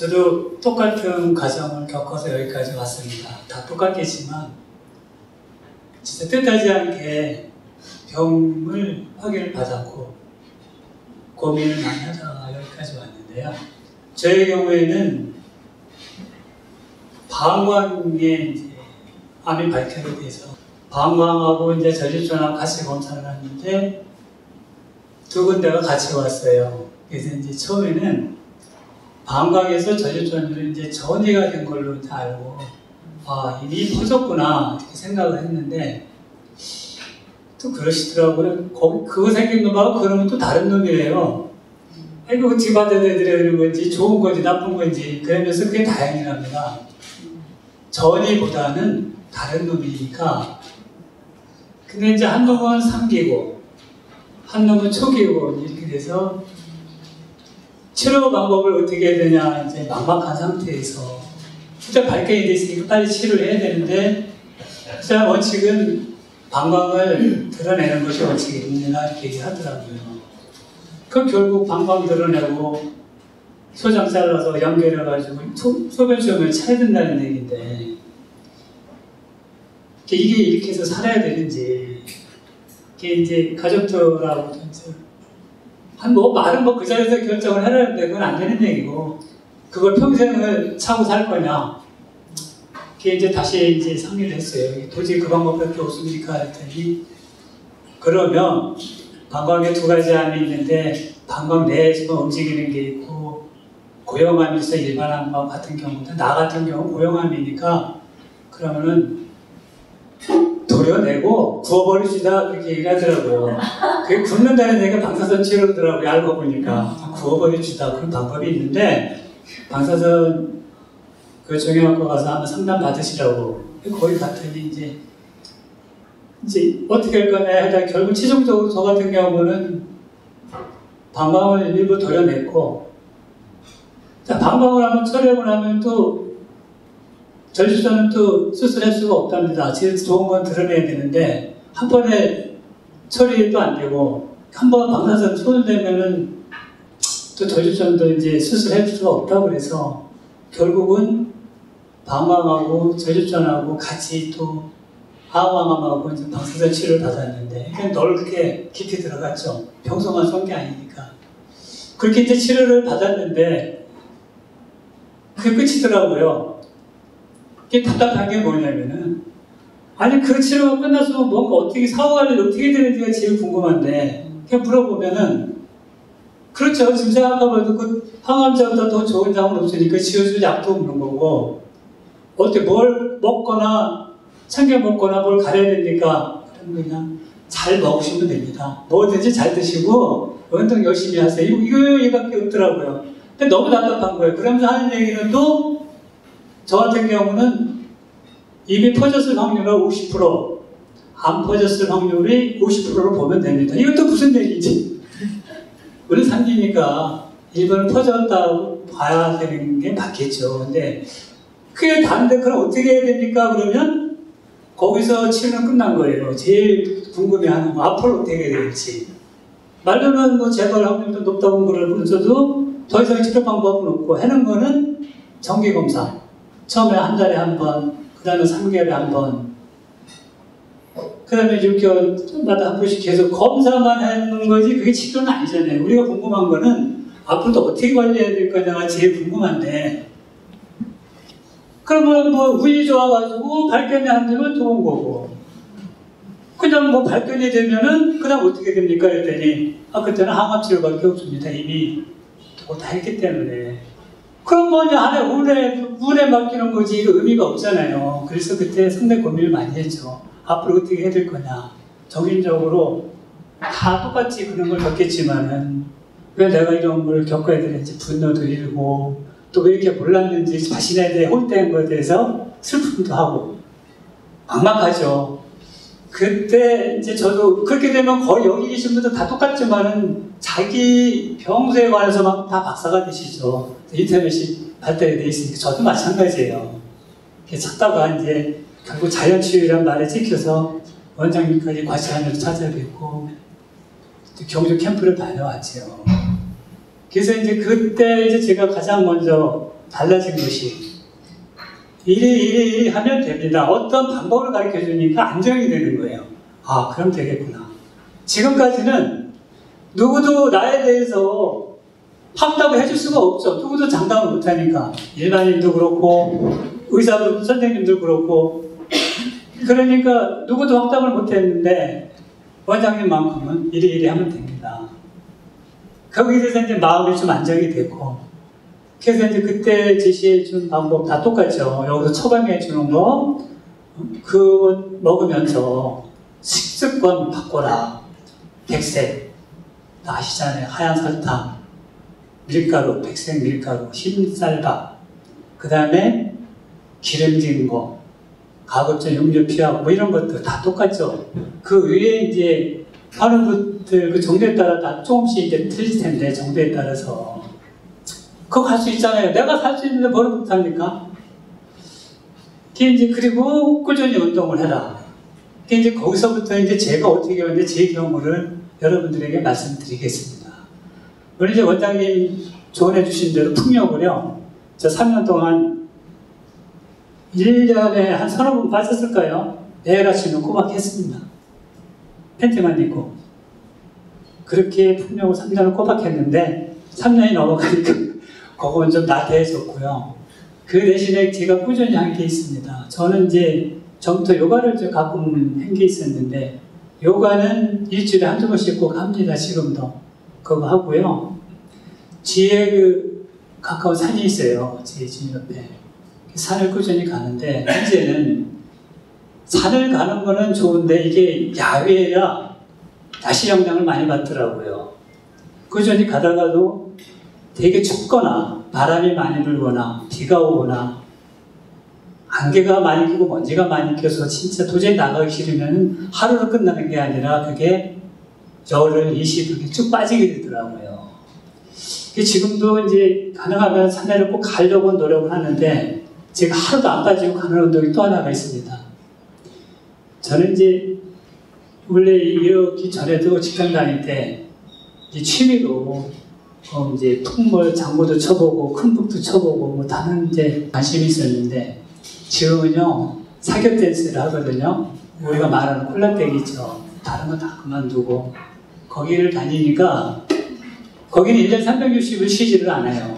저도 똑같은 과정을 겪어서 여기까지 왔습니다. 다 똑같겠지만 진짜 뜻하지 않게 병을 확인을 받았고 고민을 많이 하다가 여기까지 왔는데요. 저의 경우에는 방광에 암이 밝혀게 돼서 방광하고 이제 전립선하고 같이 검사를 했는데 두 군데가 같이 왔어요. 그래서 이제 처음에는 방광에서 전립선으로 이제 전이가 된 걸로 이제 알고 아 이미 퍼졌구나 이렇게 생각을 했는데 또 그러시더라고요. 거, 그거 생긴 놈하고 그러면 또 다른 놈이래요. 이거 어떻게 받아들여야 되는 건지 좋은 건지 나쁜 건지 그러면서 그게 다행이랍니다. 전이보다는 다른 놈이니까 근데 이제 한 놈은 삼기고 한 놈은 초기고 이렇게 돼서 치료 방법을 어떻게 해야 되냐 이제 막막한 상태에서 진짜 발견이 됐으니까 빨리 치료를 해야 되는데 진짜 원칙은 방광을 드러내는 것이 원칙입니다 이렇게 얘기하더라고요. 그 결국 방광 드러내고 소장 잘라서 연결해가지고 소, 소변시험을 차야 된다는 얘기인데 이게 이렇게 해서 살아야 되는지 이게 이제 가족들하고 한뭐 말은 뭐 그 자리에서 결정을 해라는데 그건 안 되는 얘기고 그걸 평생을 차고 살 거냐 그게 이제 다시 이제 상의를 했어요. 도저히 그 방법밖에 없습니까? 했더니 그러면 방광에 두 가지 암이 있는데 방광 내에서만 움직이는 게 있고 고형암이 있어 일반 암과 같은 경우인데 나 같은 경우 고형암이니까 그러면은 도려내고 구워버리시다 그렇게 얘기를 하더라고요. 그게 굽는다는 얘기가 방사선 치료더라고요. 알고 보니까 구워버리시다 그런 방법이 있는데 방사선 그 정형외과 가서 한번 상담 받으시라고 거기 갔더니 이제 이제 어떻게 할 거냐 하다 결국 최종적으로 저 같은 경우는 방광을 일부 도려냈고 자, 방광을 한번 처리하고 나면 또 전주자는 또 수술할 수가 없답니다. 제일 좋은 건 드러내야 되는데 한 번에 처리도 안 되고 한 번 방사선 대면은 또 전주전도 이제 수술할 수가 없다고 그래서 결국은 방광하고 전주전하고 같이 또 하와암하고 이제 방사선 치료를 받았는데 그냥 넓게 깊이 들어갔죠. 평소만 쏜 게 아니니까. 그렇게 이제 치료를 받았는데 그게 끝이더라고요. 이게 답답한 게 뭐냐면은 아니 그 치료가 끝났으면 뭔가 어떻게 사후관리 어떻게 되는지가 제일 궁금한데 그냥 물어보면은 그렇죠. 지금 생각해봐도 그 항암제보다 더 좋은 약은 없으니까 지어줄 약도 없는 거고 어떻게 뭘 먹거나 챙겨 먹거나 뭘 가려야 됩니까? 그럼 그냥 잘 먹으시면 됩니다. 뭐든지 잘 드시고 운동 열심히 하세요. 이거, 이거 이밖에 없더라고요. 근데 너무 답답한 거예요. 그러면서 하는 얘기는 또 저 같은 경우는 이미 퍼졌을 확률이 50%, 안 퍼졌을 확률이 50%로 보면 됩니다. 이것도 무슨 얘기지? 우리 산지니까 일본은 퍼졌다고 봐야 되는 게 맞겠죠. 근데 그게 다른데 그럼 어떻게 해야 됩니까? 그러면 거기서 치료는 끝난 거예요. 제일 궁금해하는 거 앞으로 어떻게 해야 될지. 말로는 뭐 재발 확률도 높다고 그러면서도 더 이상 치료 방법은 없고 하는 거는 정기 검사. 처음에 한 달에 한 번, 그 다음에 3개월에 한 번, 그 다음에 6개월마다 한 번씩 계속 검사만 하는 거지 그게 치료는 아니잖아요. 우리가 궁금한 거는 앞으로 어떻게 관리해야 될 거냐가 제일 궁금한데 그러면 뭐 운이 좋아가지고 발견이 안 되면 좋은 거고 그냥 뭐 발견이 되면은 그다음 어떻게 됩니까? 했더니 아 그때는 항암 치료밖에 없습니다. 이미 다 했기 때문에 그럼 뭐냐 하나 운에 운에 맡기는 거지 의미가 없잖아요. 그래서 그때 상당히 고민을 많이 했죠. 앞으로 어떻게 해야 될 거냐. 정신적으로 다 똑같이 그런 걸 겪겠지만은 왜 내가 이런 걸 겪어야 되는지 분노도 일고 또 왜 이렇게 몰랐는지 자신에 대해 홀대한 것에 대해서 슬픔도 하고 막막하죠. 그때 이제 저도 그렇게 되면 거의 여기 계신 분들 다 똑같지만은 자기 병소에 관해서만 다 박사가 되시죠. 인터넷이 발달이 돼 있으니까 저도 마찬가지예요. 찾다가 이제 결국 자연치유라는 말에 찍혀서 원장님까지 과시하면서 찾아뵙고 경주 캠프를 다녀왔죠. 그래서 이제 그때 이제 제가 가장 먼저 달라진 것이. 이리 이리 이리 하면 됩니다. 어떤 방법을 가르쳐 주니까 안정이 되는 거예요. 아, 그럼 되겠구나. 지금까지는 누구도 나에 대해서 판답을 해줄 수가 없죠. 누구도 장담을 못하니까. 일반인도 그렇고, 의사도 선생님도 그렇고. 그러니까 누구도 확답을 못했는데, 원장님만큼은 이리 이리 하면 됩니다. 거기에 대해서 이제 마음이 좀 안정이 됐고, 그래서 이제 그때 제시해 준 방법 다 똑같죠. 여기서 처방해 주는 거, 그거 먹으면서 식습관 바꿔라. 백색. 다 아시잖아요. 하얀 설탕, 밀가루, 백색 밀가루, 흰쌀밥. 그 다음에 기름진 거, 가급적 육류 피하고 뭐 이런 것들 다 똑같죠. 그 위에 이제 하는 것들 그 정도에 따라 다 조금씩 이제 틀릴 텐데 정도에 따라서 그거 할 수 있잖아요. 내가 살 수 있는데 뭐를 못합니까? 그게 이제 그리고 꾸준히 운동을 해라. 이제 거기서부터 이제 제가 어떻게 하는데 제 경우를 여러분들에게 말씀드리겠습니다. 우리 이제 원장님 조언해 주신 대로 풍력을요. 저 3년 동안 1년에 한 서너 번 빠졌을까요? 매일 아침에 꼬박 했습니다. 팬티만 입고. 그렇게 풍력을 3년을 꼬박 했는데 3년이 넘어가니까 그건 좀 나태해졌고요. 그 대신에 제가 꾸준히 한 게 있습니다. 저는 이제 전부터 요가를 좀 가끔 한 게 있었는데 요가는 일주일에 한두 번씩 꼭 합니다. 지금도. 그거 하고요. 뒤에 그 가까운 산이 있어요. 제집 옆에. 산을 꾸준히 가는데 이제는 산을 가는 거는 좋은데 이게 야외라 다시 영향을 많이 받더라고요. 꾸준히 가다가도 되게 춥거나 바람이 많이 불거나 비가 오거나 안개가 많이 끼고 먼지가 많이 껴서 진짜 도저히 나가기 싫으면 하루로 끝나는 게 아니라 그게 열흘, 20일 쭉 빠지게 되더라고요. 지금도 이제 가능하면 산에를 꼭 가려고 노력을 하는데 제가 하루도 안 빠지고 가는 운동이 또 하나가 있습니다. 저는 이제 원래 이러기 전에도 직장 다닐 때 취미로 어 이제 풍물 장구도 쳐보고 큰 북도 쳐보고 뭐 다른 이제 관심이 있었는데 지금은요 사격 댄스를 하거든요. 우리가 말하는 콜라떼기 있죠. 다른 거다 그만두고 거기를 다니니까 거기는 1년 360일 쉬지를 않아요.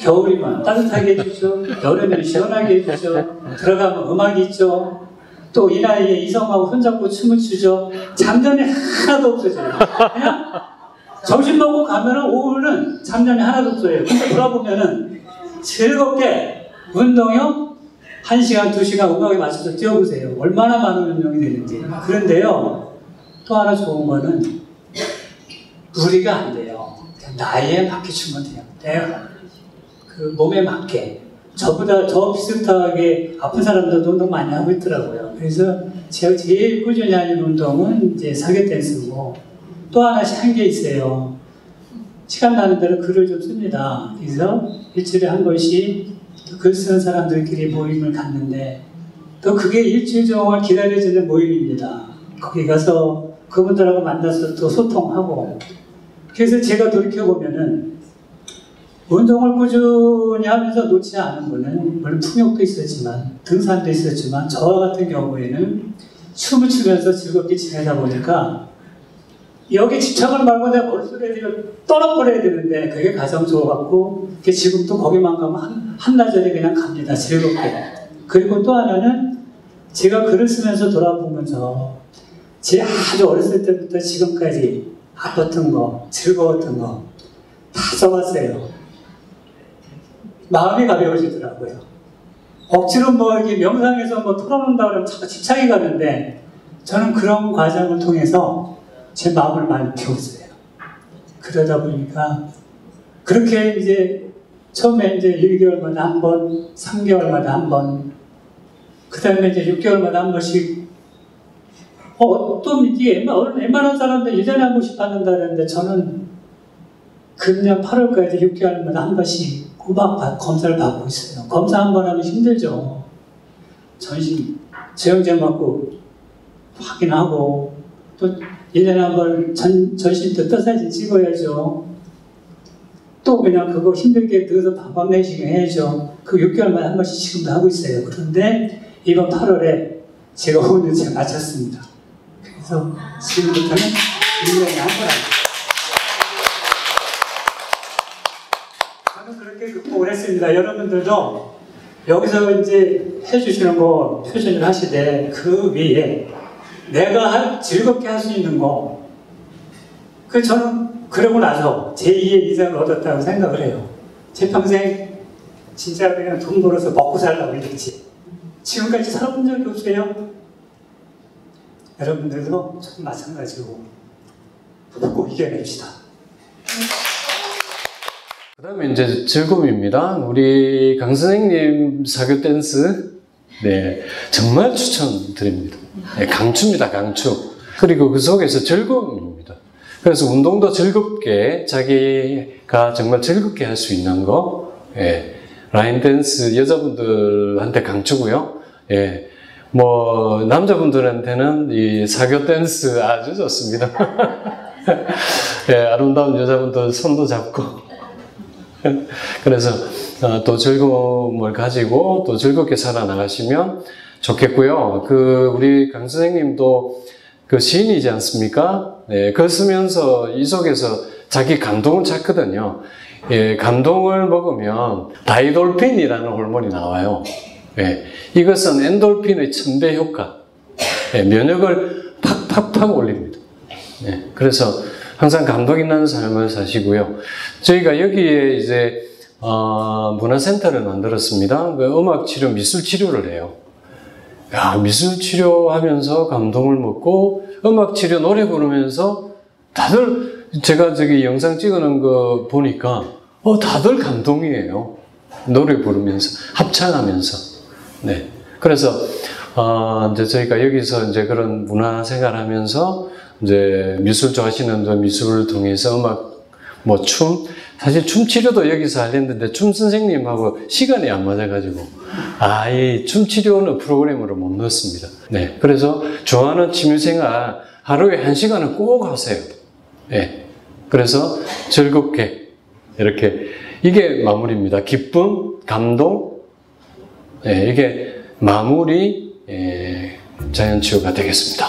겨울이면 따뜻하게 해주죠. 여름에는 시원하게 해주죠. 들어가면 음악이 있죠. 또 이 나이에 이성하고 손잡고 춤을 추죠. 잠잠이 하나도 없어져요. 그냥 점심 먹고 가면은 오후는 잠잠이 하나도 없어요. 근데 돌아보면은 즐겁게 운동요 1시간, 2시간 음악에 맞춰서 뛰어보세요. 얼마나 많은 운동이 되는지. 그런데요, 또 하나 좋은 거는 무리가 안 돼요. 나이에 맞게 추면 돼요. 내가 그 몸에 맞게. 저보다 더 비슷하게 아픈 사람들도 운동 많이 하고 있더라고요. 그래서 제가 제일 꾸준히 하는 운동은 이제 사계 댄스고 또 하나씩 한 게 있어요. 시간 나는 대로 글을 좀 씁니다. 그래서 일주일에 한 번씩 글 쓰는 사람들끼리 모임을 갖는데 또 그게 일주일 동안 기다려지는 모임입니다. 거기 가서 그분들하고 만나서 또 소통하고 그래서 제가 돌이켜보면은 운동을 꾸준히 하면서 놓지 않은 거는 물론 풍욕도 있었지만 등산도 있었지만 저와 같은 경우에는 춤을 추면서 즐겁게 지내다 보니까 여기 집착을 말고 내 머릿속에 떨어버려야 되는데 그게 가장 좋아갖고 지금도 거기만 가면 한, 한나절이 그냥 갑니다. 즐겁게. 그리고 또 하나는 제가 글을 쓰면서 돌아보면서 제 아주 어렸을 때부터 지금까지 아팠던 거 즐거웠던 거 다 써봤어요. 마음이 가벼워지더라고요. 억지로 뭐 이렇게 명상에서 뭐 털어놓는다 그러면 자꾸 집착이 가는데 저는 그런 과정을 통해서 제 마음을 많이 비웠어요. 그러다 보니까 그렇게 이제 처음에 이제 1개월마다 한 번, 3개월마다 한 번, 그 다음에 이제 6개월마다 한 번씩 어, 어떤 이게 웬만한 사람들 1년에 한 번씩 받는다 그랬는데 저는 금년 8월까지 6개월마다 한 번씩 꼬박 검사를 받고 있어요. 검사 한 번 하면 힘들죠. 전신 제형제 맞고 확인하고 또 1년에 한 번 전신 뜯어사진 찍어야죠. 또 그냥 그거 힘들게 넣어서 반반 내시경 해야죠. 그 6개월만에 한 번씩 지금도 하고 있어요. 그런데 이번 8월에 제가 5년째 마쳤습니다. 그래서 지금부터는 1년에 한 번 합니다. 저는 그렇게 극복을 했습니다. 여러분들도 여기서 이제 해주시는 거 표현을 하시되 그 위에 내가 할- 즐겁게 할 수 있는 거, 그 저는 그러고 나서 제2의 인생을 얻었다고 생각을 해요. 제 평생 진짜 그냥 돈 벌어서 먹고 살라고 했지. 지금까지 살아본 적이 없어요. 여러분들도 조금 마찬가지고 꼭 이겨냅시다. 그 다음에 이제 즐거움입니다. 우리 강 선생님 사교 댄스, 네, 정말 추천드립니다. 네, 강추입니다, 강추. 그리고 그 속에서 즐거움입니다. 그래서 운동도 즐겁게, 자기가 정말 즐겁게 할 수 있는 거, 예, 라인 댄스 여자분들한테 강추고요. 예, 뭐, 남자분들한테는 이 사교 댄스 아주 좋습니다. 예, 아름다운 여자분들 손도 잡고, 그래서 어, 또 즐거움을 가지고 또 즐겁게 살아나가시면 좋겠고요. 그 우리 강 선생님도 그 시인이지 않습니까? 네, 그 쓰면서 이 속에서 자기 감동을 찾거든요. 예, 감동을 먹으면 다이돌핀이라는 호르몬이 나와요. 예, 이것은 엔돌핀의 첨대 효과, 예, 면역을 팍팍팍 올립니다. 예, 그래서 항상 감동 있는 삶을 사시고요. 저희가 여기에 이제 어, 문화센터를 만들었습니다. 그 음악 치료, 미술 치료를 해요. 야, 미술 치료하면서 감동을 먹고 음악 치료 노래 부르면서 다들 제가 저기 영상 찍어놓은 거 보니까 어 다들 감동이에요. 노래 부르면서 합창하면서 네. 그래서 어, 이제 저희가 여기서 이제 그런 문화 생활하면서 이제 미술 좋아하시는 분들 미술을 통해서 음악 뭐 춤 사실 춤 치료도 여기서 하려는데 춤 선생님하고 시간이 안 맞아가지고 아이 춤 치료는 프로그램으로 못 넣었습니다. 네, 그래서 좋아하는 취미생활 하루에 한 시간은 꼭 하세요. 네, 그래서 즐겁게 이렇게 이게 마무리입니다. 기쁨, 감동, 네, 이게 마무리 예, 자연 치유가 되겠습니다.